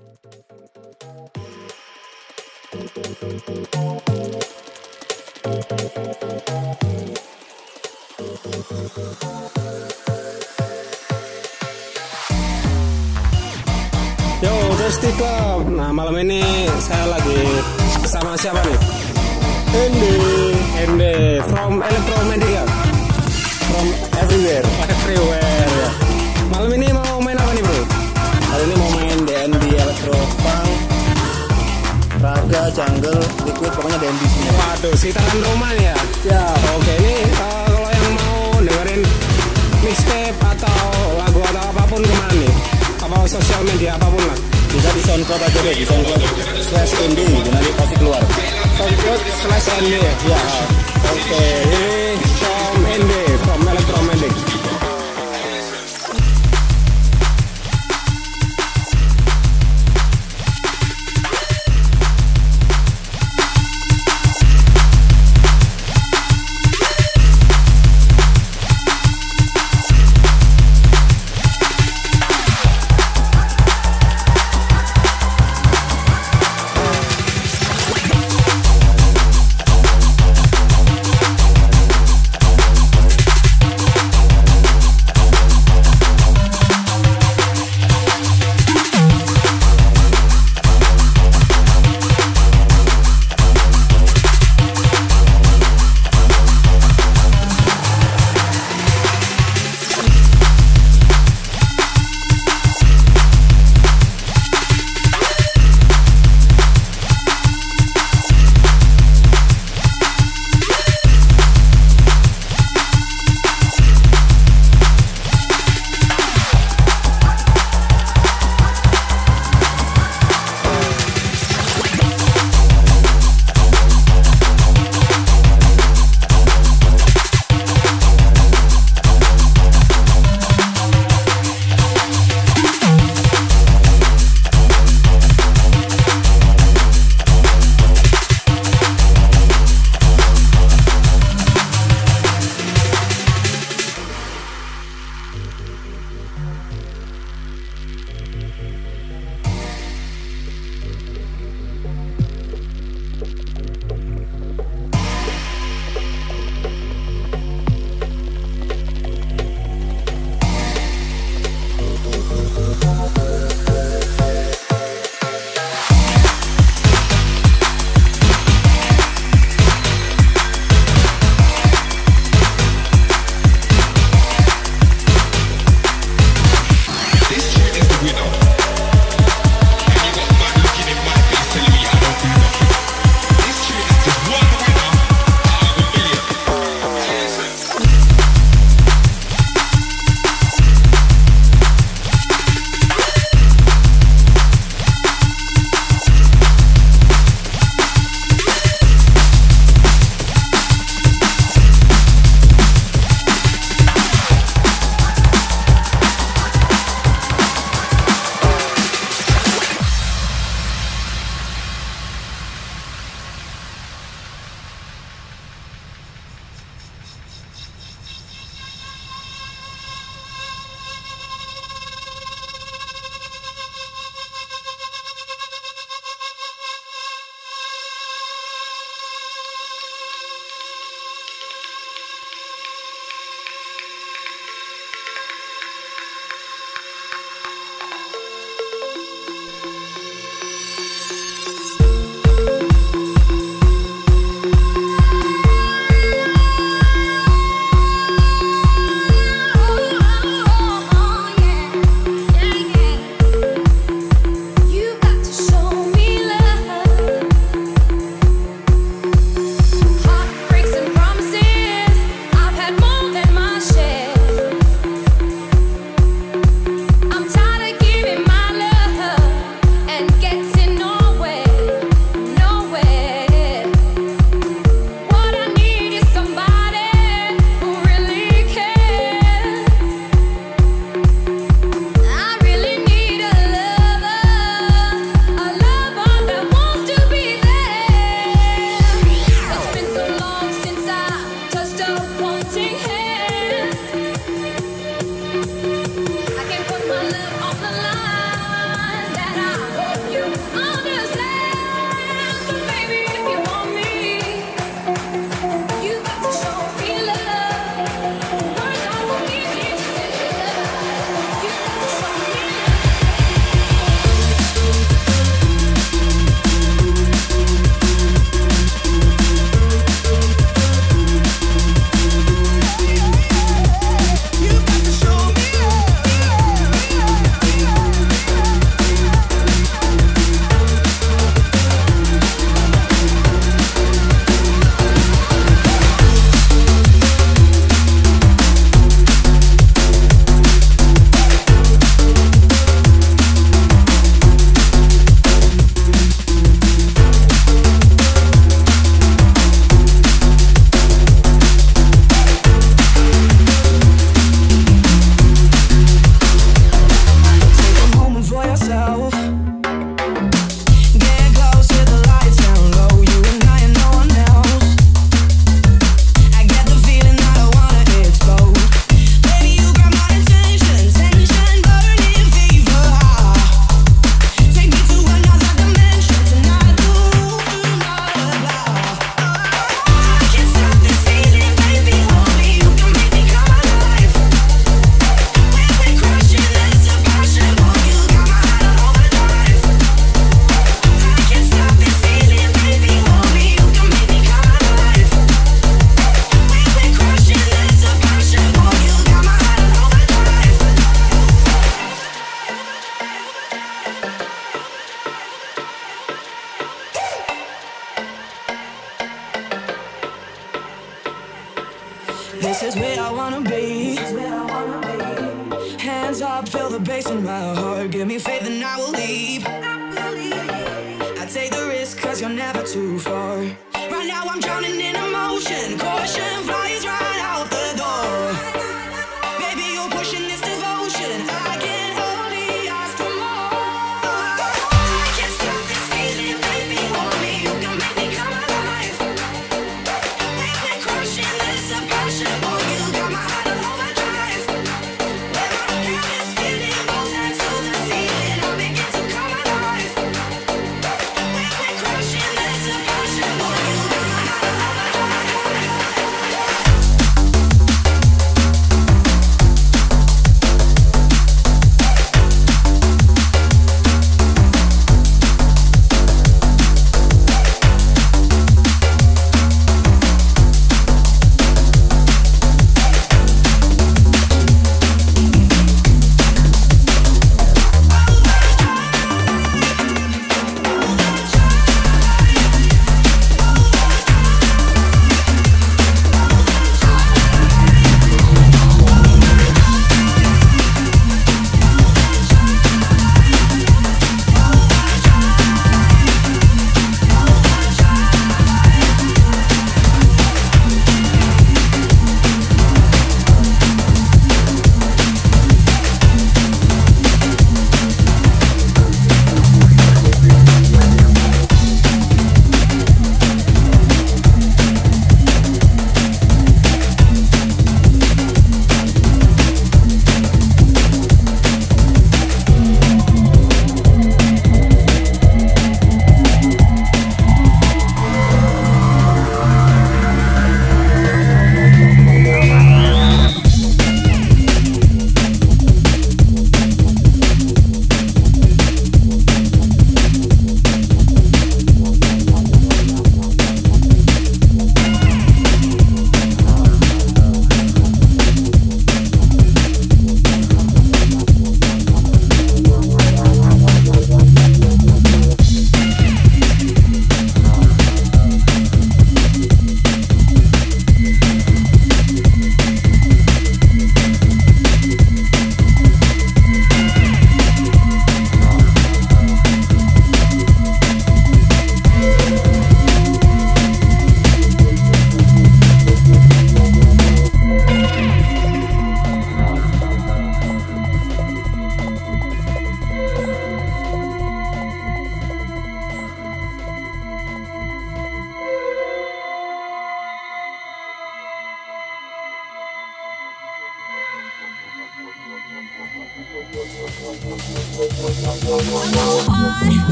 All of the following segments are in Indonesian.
Yo, Dusty Club. Nah, malam ini saya lagi sama siapa nih? Ende. Ende from Electromedica. From everywhere. Everywhere ya. Malam ini Jungle, Liquid, pokoknya DND semua Waduh, sekitaran rumah ya. Ya, Oke, ini uh, kalau yang mau dengerin mixtape atau lagu atau apa pun ke mana nih? Apa sosial media apa pun lah. bisa di SoundCloud aja deh, di SoundCloud slash indie, nanti pasti keluar SoundCloud slash ND ya. Oke, ini from ND,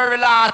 Very Law